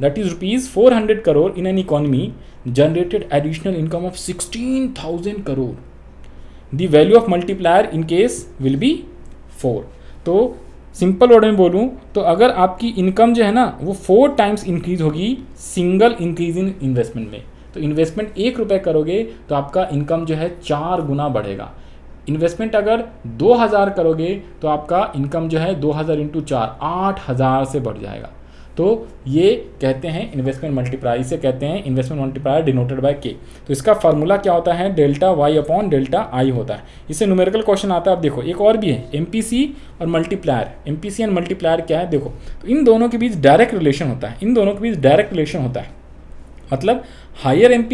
that is rupees four hundred crore in an economy generated additional income of sixteen thousand crore the value of multiplier in case will be four. तो सिंपल वर्ड में बोलूँ तो अगर आपकी इनकम जो है ना, वो फोर टाइम्स इंक्रीज होगी सिंगल इंक्रीज इन इन्वेस्टमेंट में। तो इन्वेस्टमेंट एक रुपये करोगे तो आपका इनकम जो है चार गुना बढ़ेगा। इन्वेस्टमेंट अगर दो हज़ार करोगे तो आपका इनकम जो है दो हज़ार इंटू चार, आठ हज़ार से बढ़ जाएगा। तो ये कहते हैं इन्वेस्टमेंट मल्टीप्लाई इसे कहते हैं इन्वेस्टमेंट मल्टीप्लायर डिनोटेड बाय के तो इसका फार्मूला क्या होता है? Delta Y upon delta I होता है। इससे न्यूमेरिकल क्वेश्चन आता है। आप देखो, एक और भी है एमपीसी और मल्टीप्लायर एम एंड मल्टीप्लायर क्या है? देखो तो इन दोनों के बीच डायरेक्ट रिलेशन होता है। इन दोनों के बीच डायरेक्ट रिलेशन होता है। मतलब higher M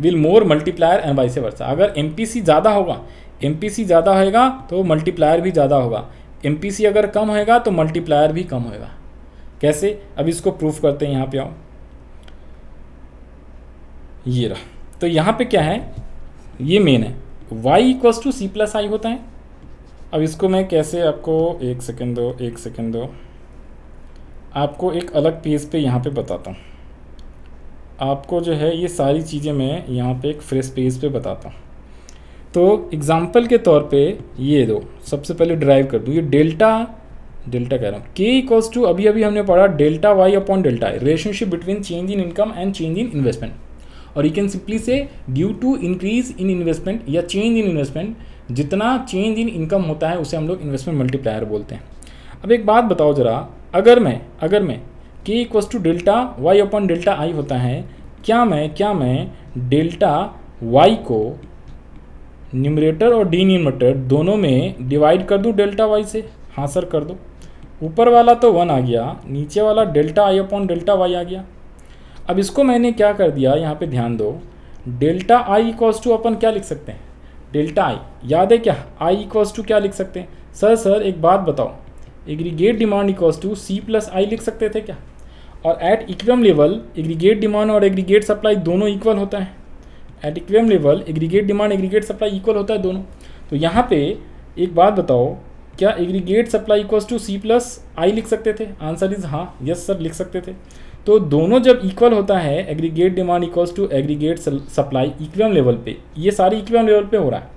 will more multiplier and vice versa अगर एम ज़्यादा होगा एम ज़्यादा होगा तो मल्टीप्लायर भी ज़्यादा होगा। एम अगर कम होएगा तो मल्टीप्लायर भी कम होएगा। कैसे? अब इसको प्रूफ करते हैं यहाँ पे आओ। ये रहा। तो यहाँ पे क्या है? ये मेन है। y equals to C plus I होता है। अब इसको मैं कैसे आपको एक सेकेंड दो, एक सेकेंड दो। आपको एक अलग पेज पे यहाँ पे बताता हूँ। आपको जो है ये सारी चीज़ें मैं यहाँ पे एक फ्रेश पेज पे बताता हूँ। तो एग्ज़ाम्पल के तौर पे ये दो, सबसे पहले ड्राइव कर दूँ। ये डेल्टा डेल्टा कह रहा हूँ। के इक्वल्स टू अभी अभी हमने पढ़ा delta Y upon delta relationship between change in income and change in investment और you can simply say due to increase in investment या चेंज इन इन्वेस्टमेंट जितना चेंज इन इनकम होता है, उसे हम लोग इन्वेस्टमेंट मल्टीप्लायर बोलते हैं। अब एक बात बताओ ज़रा, अगर मैं अगर मैं K equals to delta Y upon delta I होता है, क्या मैं क्या मैं डेल्टा वाई को न्यूमरेटर और डी न्यूमरेटर दोनों में डिवाइड कर दूँ डेल्टा वाई से? हाँ सर कर दो। ऊपर वाला तो वन आ गया नीचे वाला delta I upon delta Y आ गया। अब इसको मैंने क्या कर दिया, यहाँ पे ध्यान दो। डेल्टा आई इक्वल्स टू अपन क्या लिख सकते हैं? डेल्टा आई याद है क्या? आई इक्वल्स टू क्या लिख सकते हैं? सर सर, एक बात बताओ। Aggregate demand equals to C plus I लिख सकते थे क्या? और एट इक्वम लेवल एग्रीगेट डिमांड और एग्रीगेट सप्लाई दोनों इक्वल होता है। At इक्वम level aggregate demand aggregate supply equal होता है दोनों। तो यहाँ पे एक बात बताओ क्या aggregate supply equals to C plus I लिख सकते थे। आंसर इज़ हाँ। यस सर लिख सकते थे। तो दोनों जब इक्वल होता है aggregate demand equals to aggregate supply इक्वम level पे, ये सारी इक्वम लेवल पे हो रहा है।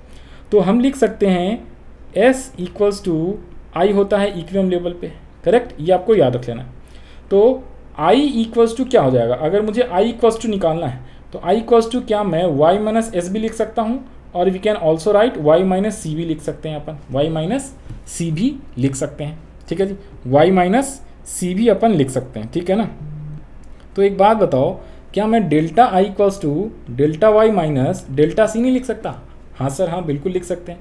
तो हम लिख सकते हैं एस इक्वल्स टू आई होता है इक्वम लेवल पे। करेक्ट ये आपको याद रख लेना। तो आई इक्वल्स टू क्या हो जाएगा? अगर मुझे आई इक्वल्स टू निकालना है तो आई इक्वल्स टू क्या मैं वाई माइनस एस भी लिख सकता हूँ और we can also write Y minus C भी लिख सकते हैं अपन। वाई माइनस सी भी लिख सकते हैं। ठीक है जी? वाई माइनस सी भी अपन लिख सकते हैं। ठीक है ना? तो एक बात बताओ, क्या मैं delta I equals to delta Y minus delta C नहीं लिख सकता? हाँ सर हाँ बिल्कुल लिख सकते हैं।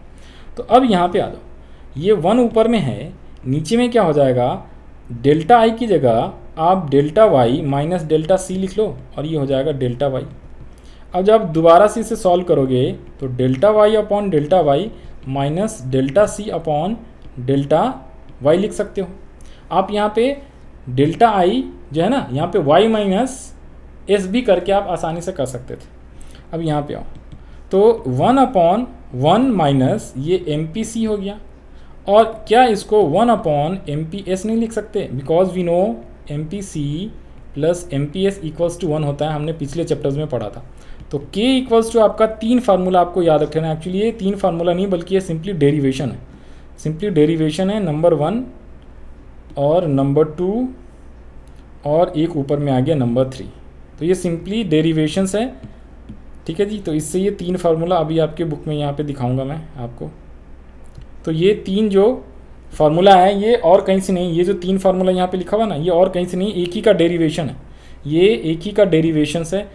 तो अब यहाँ पे आ जाओ। ये वन ऊपर में है, नीचे में क्या हो जाएगा? डेल्टा आई की जगह आप delta Y minus delta C लिख लो और ये हो जाएगा डेल्टा वाई अब जब दोबारा से इसे सॉल्व करोगे तो delta Y upon delta Y minus delta C upon delta Y लिख सकते हो। आप यहाँ पे डेल्टा आई जो है ना, यहाँ पे वाई माइनस एस भी करके आप आसानी से कर सकते थे। अब यहाँ पे आओ। तो वन अपॉन वन माइनस ये एम पी सी हो गया। और क्या इसको one upon M P S नहीं लिख सकते? Because we know M P C plus M P S equals to one होता है, हमने पिछले चैप्टर्स में पढ़ा था। तो के इक्वल्स टू आपका तीन फार्मूला आपको याद रखना एक्चुअली ये तीन फार्मूला नहीं, बल्कि ये सिंपली डेरिवेशन है। सिंपली डेरिवेशन है नंबर वन और नंबर टू और एक ऊपर में आ गया नंबर थ्री तो ये सिंपली डेरिवेशंस है। ठीक है जी? तो इससे ये तीन फार्मूला अभी आपके बुक में यहाँ पे दिखाऊँगा मैं आपको। तो ये तीन जो फार्मूला है, ये और कहीं से नहीं, ये जो तीन फार्मूला यहाँ पे लिखा हुआ ना, ये और कहीं से नहीं, एक ही का डेरिवेशन है। ये एक ही का डेरिवेशन है।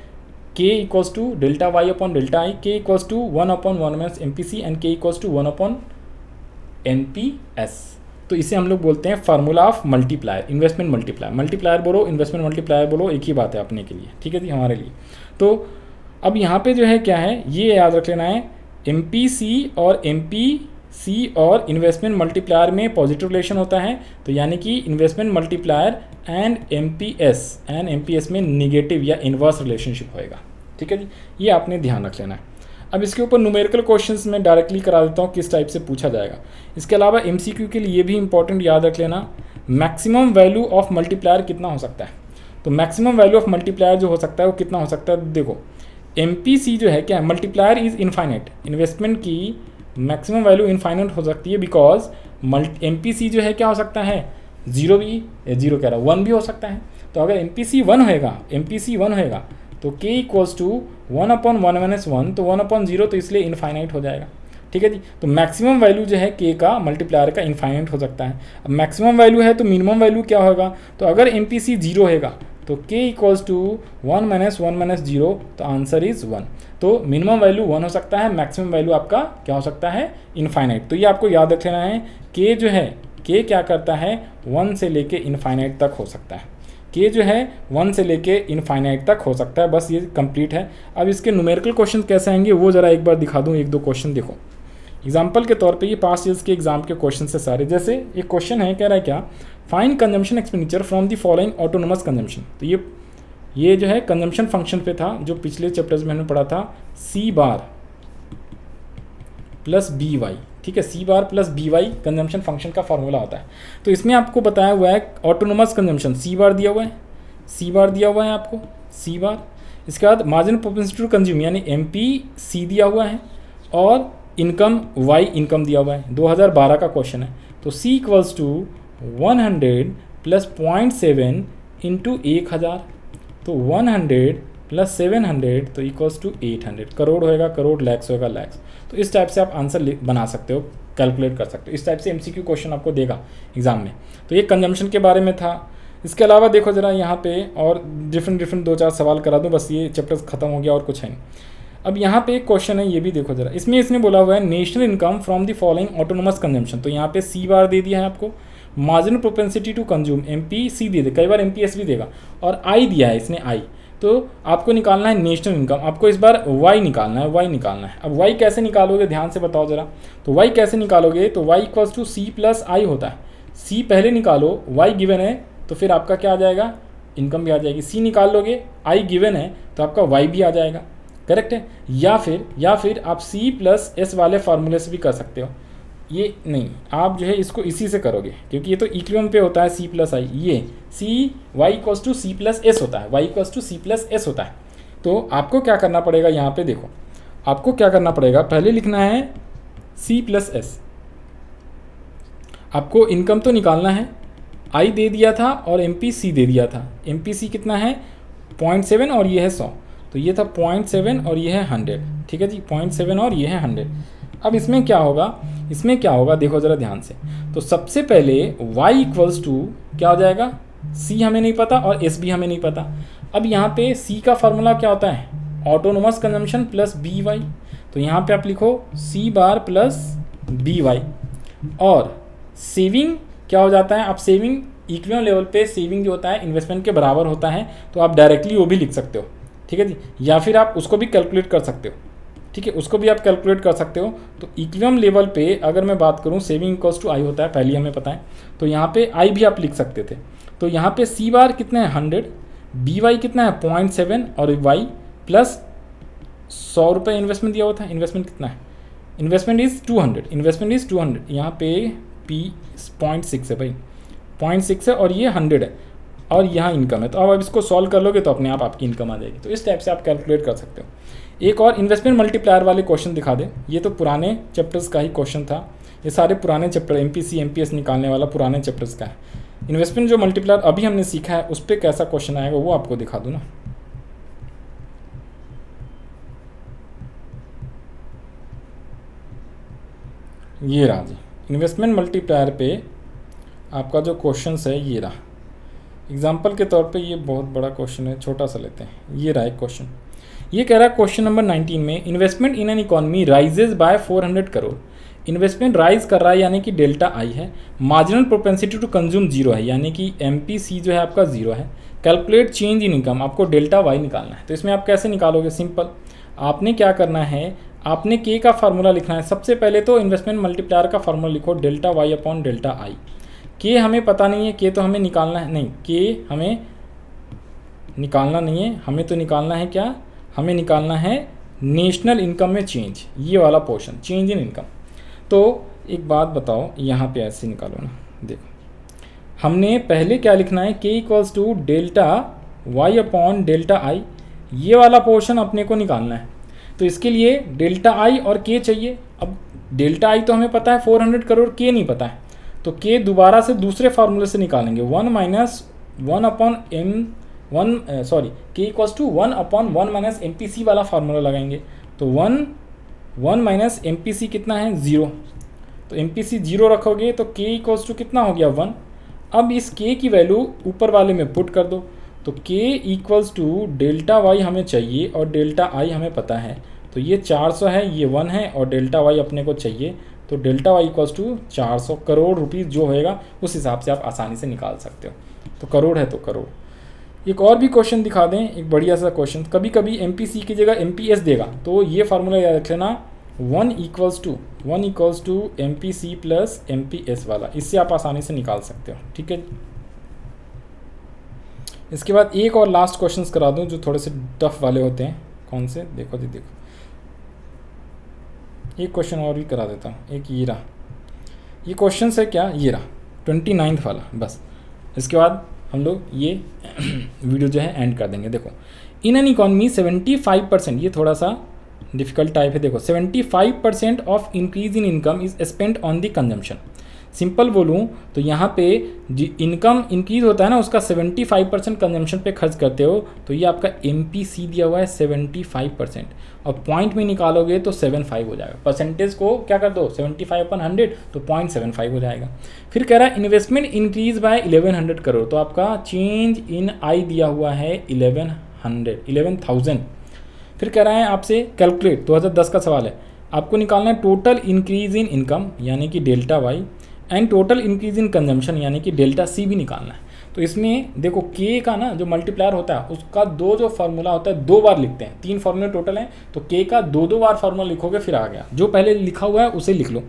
K equals to delta Y upon delta I K equals to one upon one minus M and K equals to one upon N तो इसे हम लोग बोलते हैं formula of multiplier investment multiplier multiplier बोलो इन्वेस्टमेंट मल्टीप्लायर बोलो, एक ही बात है अपने के लिए, ठीक है जी, हमारे लिए। तो अब यहाँ पे जो है क्या है, ये याद रख लेना है सी और एम पी सी और इन्वेस्टमेंट मल्टीप्लायर में पॉजिटिव रिलेशन होता है तो यानी कि investment multiplier and M P S and M P S में निगेटिव या इन्वर्स रिलेशनशिप होएगा। ठीक है जी? ये आपने ध्यान रख लेना है। अब इसके ऊपर न्यूमेरिकल क्वेश्चंस में डायरेक्टली करा देता हूँ, किस टाइप से पूछा जाएगा। इसके अलावा एमसीक्यू के लिए भी इंपॉर्टेंट याद रख लेना मैक्सिमम वैल्यू ऑफ़ मल्टीप्लायर कितना हो सकता है? तो मैक्सिमम वैल्यू ऑफ़ मल्टीप्लायर जो हो सकता है, वो कितना हो सकता है? देखो एमपीसी जो है क्या मल्टीप्लायर इज़ इनफाइनाइट इन्वेस्टमेंट की मैक्सिमम वैल्यू इनफाइनाइट हो सकती है बिकॉज़ मल्टी एम जो है क्या हो सकता है? ज़ीरो भी ज़ीरो कह रहा है, वन भी हो सकता है। तो अगर एम पी सी वन होएगा एम पी सी वन होएगा तो K equals to one upon one minus one तो वन अपॉन ज़ीरो तो इसलिए इनफाइनाइट हो जाएगा। ठीक है जी? तो मैक्सिमम वैल्यू जो है के का मल्टीप्लायर का इनफाइनाइट हो सकता है। अब मैक्सिमम वैल्यू है तो मिनिमम वैल्यू क्या होगा? तो अगर एम पी सी ज़ीरो होगा तो K equals to one minus one minus zero तो आंसर इज़ वन तो मिनिमम वैल्यू वन हो सकता है मैक्सिमम वैल्यू आपका क्या हो सकता है? इनफाइनाइट तो ये आपको याद रख लेना है के जो है के क्या करता है? वन से लेके इनफाइनाइट तक हो सकता है। के जो है वन से लेके इनफाइनाइट तक हो सकता है। बस ये कंप्लीट है। अब इसके न्यूमेरिकल क्वेश्चन कैसे आएँगे, वो ज़रा एक बार दिखा दूँ, एक दो क्वेश्चन देखो। एग्ज़ाम्पल के तौर पे ये पास ईयर्स के एग्ज़ाम के क्वेश्चन से सारे। जैसे एक क्वेश्चन है, कह रहा है क्या? Find consumption expenditure from the following autonomous consumption तो ये ये जो है कंजम्पशन फ़ंक्शन पे था, जो पिछले चैप्टर्स में हमने पढ़ा था C bar plus B Y ठीक है? C bar plus B Y consumption function का फॉर्मूला होता है। तो इसमें आपको बताया हुआ है ऑटोनोमस कंजम्पशन सी बार दिया हुआ है। सी बार दिया हुआ है आपको सी बार इसके बाद मार्जिन प्रोपेंसिटी टू कंज्यूम यानी एम पी सी दिया हुआ है और इनकम वाई इनकम दिया हुआ है। 2012 का क्वेश्चन है। तो C equals to 100 plus point seven into एक हज़ार। तो 100 प्लस 700 तो इक्वल्स टू 800 करोड़ होएगा, करोड़ लैक्स होएगा लैक्स तो इस टाइप से आप आंसर बना सकते हो कैलकुलेट कर सकते हो। इस टाइप से एमसीक्यू क्वेश्चन आपको देगा एग्ज़ाम में। तो ये कंजम्पशन के बारे में था। इसके अलावा देखो ज़रा यहाँ पे और डिफरेंट डिफरेंट दो चार सवाल करा दूँ, बस ये चैप्टर खत्म हो गया और कुछ है नहीं। अब यहाँ पे एक क्वेश्चन है, ये भी देखो जरा। इसमें इसने बोला हुआ है national income from the following autonomous consumption तो यहाँ पे सी बार दे दिया है आपको। Marginal propensity to consume M P C दे दे, कई बार एम पी एस भी देगा, और आई दिया है इसने आई तो आपको निकालना है नेशनल इनकम, आपको इस बार वाई निकालना है वाई निकालना है। अब वाई कैसे निकालोगे, ध्यान से बताओ जरा। तो वाई कैसे निकालोगे तो Y equals to C plus I होता है। सी पहले निकालो वाई गिवन है तो फिर आपका क्या आ जाएगा? इनकम भी आ जाएगी। सी निकाल लोगे आई गिवन है तो आपका वाई भी आ जाएगा। करेक्ट है? या फिर या फिर आप सी प्लस एस वाले फार्मूले से भी कर सकते हो। ये नहीं, आप जो है इसको इसी से करोगे, क्योंकि ये तो इक्वियम पे होता है सी प्लस आई ये C Y equals to C plus S होता है Y equals to C plus S होता है। तो आपको क्या करना पड़ेगा यहाँ पे देखो, आपको क्या करना पड़ेगा, पहले लिखना है सी प्लस एस आपको इनकम तो निकालना है आई दे दिया था और एम पी सी दे दिया था। एम पी सी कितना है? पॉइंट सेवन और ये है सौ। तो ये था पॉइंट सेवन और ये है हंड्रेड। ठीक है जी, पॉइंट सेवन और ये है हंड्रेड। अब इसमें क्या होगा? इसमें क्या होगा? देखो ज़रा ध्यान से। तो सबसे पहले y इक्वल्स टू क्या हो जाएगा? C हमें नहीं पता और s भी हमें नहीं पता। अब यहाँ पे c का फॉर्मूला क्या होता है? Autonomous consumption plus B Y तो यहाँ पे आप लिखो c bar plus B Y और सेविंग क्या हो जाता है? आप सेविंग इक्वियम लेवल पे सेविंग जो होता है इन्वेस्टमेंट के बराबर होता है तो आप डायरेक्टली वो भी लिख सकते हो। ठीक है जी? या फिर आप उसको भी कैलकुलेट कर सकते हो। ठीक है, उसको भी आप कैलकुलेट कर सकते हो। तो इक्वियम लेवल पे अगर मैं बात करूँ सेविंग कॉस्ट टू आई होता है, पहले हमें पता है। तो यहाँ पे आई भी आप लिख सकते थे। तो यहाँ पे सी बार कितना है? हंड्रेड बी वाई कितना है? पॉइंट सेवन और वाई प्लस सौ रुपये इन्वेस्टमेंट दिया हुआ था इन्वेस्टमेंट कितना है? Investment is two hundred investment is two hundred यहाँ पे पी पॉइंट सिक्स है भाई। पॉइंट सिक्स है और ये हंड्रेड है। और यहाँ इनकम है। तो अब आप इसको सॉल्व कर लोगे तो अपने आप आपकी इनकम आ जाएगी। तो इस टाइप से आप कैलकुलेट कर सकते हो। एक और इन्वेस्टमेंट मल्टीप्लायर वाले क्वेश्चन दिखा दें। ये तो पुराने चैप्टर्स का ही क्वेश्चन था। ये सारे पुराने चैप्टर एम पी निकालने वाला पुराने चैप्टर्स का है। इन्वेस्टमेंट जो मल्टीप्लायर अभी हमने सीखा है, उस पर कैसा क्वेश्चन आएगा, वो आपको दिखा दूँ ना। ये रहा जी। इन्वेस्टमेंट मल्टीप्लायर पे आपका जो क्वेश्चन है, ये रहा। एग्ज़ाम्पल के तौर पे ये बहुत बड़ा क्वेश्चन है, छोटा सा लेते हैं। ये रहा एक क्वेश्चन ये कह रहा है क्वेश्चन नंबर 19 में investment in an economy rises by 400 crore investment rise कर रहा है, यानी कि डेल्टा आई है। Marginal propensity to consume zero है, यानी कि एमपीसी जो है आपका ज़ीरो है। कैलकुलेट चेंज इन इनकम आपको डेल्टा वाई निकालना है। तो इसमें आप कैसे निकालोगे? सिंपल आपने क्या करना है? आपने के का फार्मूला लिखना है। सबसे पहले तो इन्वेस्टमेंट मल्टीप्लायर का फार्मूला लिखो delta Y upon delta I के हमें पता नहीं है के तो हमें निकालना है। नहीं के हमें निकालना नहीं है। हमें तो निकालना है क्या? हमें निकालना है नेशनल इनकम में चेंज ये वाला पोर्शन चेंज इन इनकम तो एक बात बताओ, यहाँ पे ऐसे निकालो ना, देखो। हमने पहले क्या लिखना है? K equals to delta Y upon delta I ये वाला पोर्शन अपने को निकालना है। तो इसके लिए डेल्टा आई और के चाहिए। अब डेल्टा आई तो हमें पता है 400 करोड़ के नहीं पता है। तो के दोबारा से दूसरे फार्मूले से निकालेंगे। One minus one upon M one sorry K equals to one upon one minus M P C वाला फार्मूला लगाएँगे। तो one one minus M P C कितना है? ज़ीरो तो एम पी सी ज़ीरो रखोगे तो के इक्वल्स टू कितना हो गया? वन अब इस के की वैल्यू ऊपर वाले में पुट कर दो। तो K equals to delta Y हमें चाहिए और डेल्टा आई हमें पता है। तो ये 400 है, ये वन है और डेल्टा वाई अपने को चाहिए। तो delta Y equals to 400 crore rupees जो होएगा, उस हिसाब से आप आसानी से निकाल सकते हो। तो करोड़ है तो करोड़। एक और भी क्वेश्चन दिखा दें, एक बढ़िया सा क्वेश्चन कभी कभी एम की जगह एमपीएस देगा तो ये फार्मूला याद रख लेना one equals to one equals to M P C plus M P S वाला। इससे आप आसानी से निकाल सकते हो, ठीक है? इसके बाद एक और लास्ट क्वेश्चंस करा दूँ, जो थोड़े से टफ वाले होते हैं। कौन से? देखो जी, देखो। एक क्वेश्चन और भी करा देता हूँ, एक ये रहा। ये क्वेश्चन है क्या? ये रहा ट्वेंटी नाइन्थ वाला, बस। इसके बाद हम लोग ये वीडियो जो है एंड कर देंगे। देखो in an economy seventy five percent ये थोड़ा सा डिफ़िकल्ट टाइप है। देखो seventy five percent of increase in income is spend on the consumption simple बोलूँ तो यहाँ पे इनकम इंक्रीज होता है ना उसका 75 परसेंट कंजम्पशन पर खर्च करते हो तो ये आपका एमपीसी दिया हुआ है 75 परसेंट और पॉइंट में निकालोगे तो 75 हो जाएगा। परसेंटेज को क्या कर दो? 75 फाइव अपन हंड्रेड तो पॉइंट सेवन फाइव हो जाएगा। फिर कह रहा है इन्वेस्टमेंट इंक्रीज बाय 1100 करोड़। तो आपका चेंज इन आई दिया हुआ है 1100 11,000 फिर कह रहा है आपसे कैलकुलेट 2010 का सवाल है। आपको निकालना है टोटल इंक्रीज इन इनकम यानी कि delta Y and total increase in consumption यानी कि डेल्टा सी भी निकालना है। तो इसमें देखो के का ना जो मल्टीप्लायर होता है, उसका दो जो फार्मूला होता है, दो बार लिखते हैं। तीन फार्मूले टोटल हैं तो के का दो दो बार फार्मूला लिखोगे, फिर आ गया। जो पहले लिखा हुआ है, उसे लिख लो।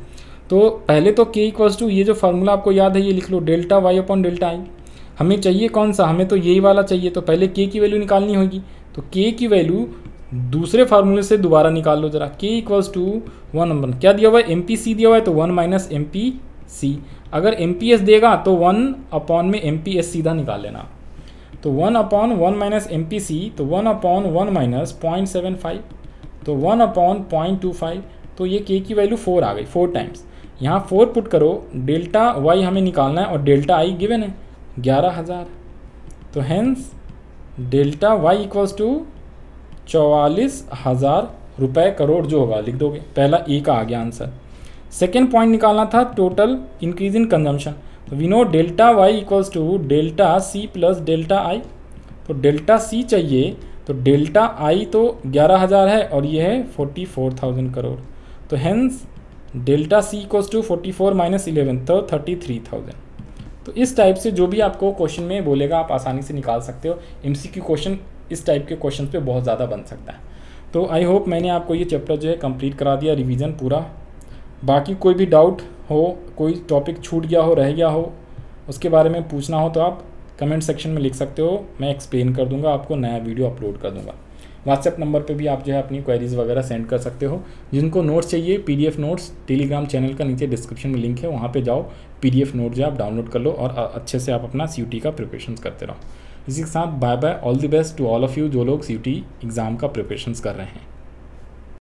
तो पहले तो के इक्वल्स टू ये जो फार्मूला आपको याद है, ये लिख लो delta Y upon delta I हमें चाहिए कौन सा? हमें तो यही वाला चाहिए तो पहले के की वैल्यू निकालनी होगी। तो के की वैल्यू दूसरे फार्मूले से दोबारा निकाल लो जरा। के इक्वल्स टू वन नंबर क्या दिया हुआ है? एम पी सी दिया हुआ है तो वन माइनस एम सी अगर एमपीएस देगा तो वन अपॉन में एमपीएस सीधा निकाल लेना। तो one upon one minus MPC तो one upon one minus point seven five तो one upon point two five तो ये के की वैल्यू फोर आ गई फोर टाइम्स यहाँ फोर पुट करो डेल्टा वाई हमें निकालना है, और डेल्टा आई गिवन है, ग्यारह हज़ार। तो hence delta Y equals to चौवालीस हज़ार रुपये करोड़ जो होगा, लिख दोगे। पहला ए का आ गया आंसर सेकेंड पॉइंट निकालना था total increase in consumption we know delta Y equals to delta C plus delta I तो डेल्टा सी चाहिए तो डेल्टा आई तो ग्यारह हज़ार है और ये है फोर्टी फोर थाउज़ेंड करोड़ तो hence delta C equals to forty four minus eleven तो थर्टी थ्री थाउज़ेंड तो इस टाइप से जो भी आपको क्वेश्चन में बोलेगा, आप आसानी से निकाल सकते हो। एम सी क्यू क्वेश्चन इस टाइप के क्वेश्चन पे बहुत ज़्यादा बन सकता है। तो आई होप मैंने आपको ये चैप्टर जो है कंप्लीट करा दिया रिवीजन पूरा। बाकी कोई भी डाउट हो, कोई टॉपिक छूट गया हो, रह गया हो, उसके बारे में पूछना हो तो आप कमेंट सेक्शन में लिख सकते हो। मैं एक्सप्लेन कर दूँगा, आपको नया वीडियो अपलोड कर दूँगा। व्हाट्सएप नंबर पे भी आप जो है अपनी क्वेरीज़ वगैरह सेंड कर सकते हो। जिनको नोट्स चाहिए पीडीएफ नोट्स टेलीग्राम चैनल का नीचे डिस्क्रिप्शन में लिंक है, वहाँ पे जाओ पीडीएफ नोट जो है आप डाउनलोड कर लो और अच्छे से आप अपना सी का प्रिपरेशन करते रहो। इसी के साथ bye bye all the best to all of you जो लोग सी एग्ज़ाम का प्रिपरेशन कर रहे हैं।